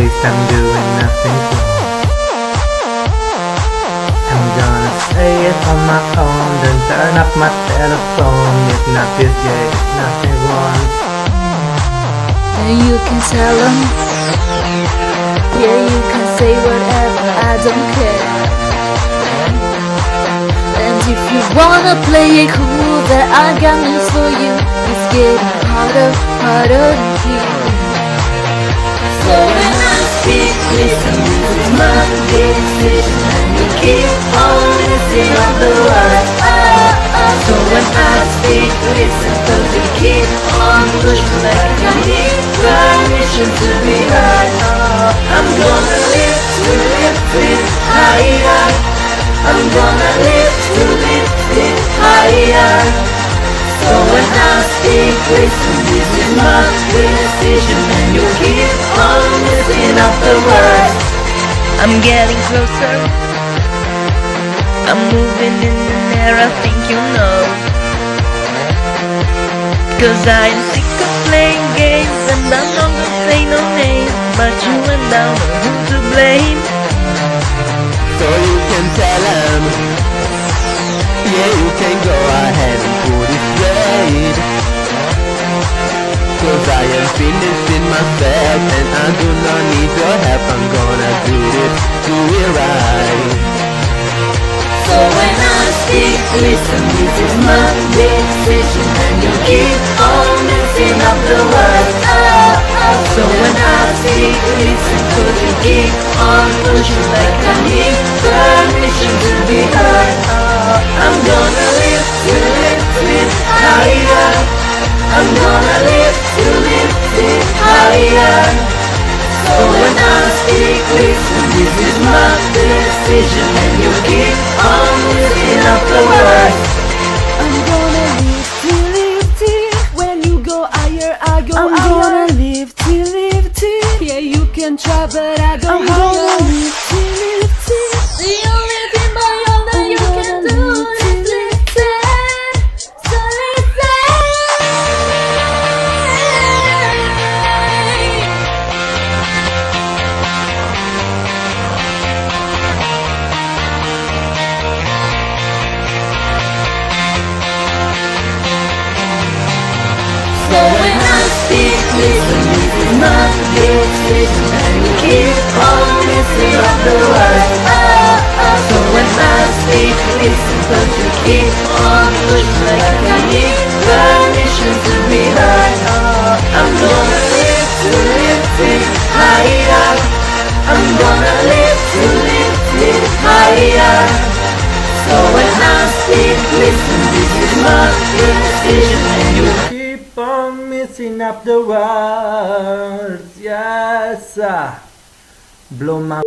least I'm doing nothing. I'm gonna say it on my own, then turn up my telephone. If not this gay, nothing wrong. And you can tell them Yeah, you can say whatever, I don't care And if you wanna play it cool, then I got news for you It's getting harder, I listen, you. So when I speak, listen, cause you keep on pushing like I need permission to be heard listen, this is my decision And you keep on listening up the words I'm getting closer. I'm moving in an air I think you know. Cause I am sick of playing games And I'm not gonna say no names But you and I know who to blame. So you can tell them in And I do not need your help. I'm gonna do it, do it right. So when I speak, listen, this is my decision And you keep on mixing up the words. Oh, oh. So when I speak, listen, could you keep on pushing like I need listen, this is my decision And you keep on lifting up the words I'm gonna live till live When you go higher, I go I'm higher gonna live till live Yeah, you can try, but I go I'm higher Decision And you keep on missing up the words oh, oh. So when I speak, listen, you keep on pushing I need permission to be I'm gonna higher I'm gonna higher So when I speak, listen, this is my decision And you Keep on mixing up the words, yes. Blow my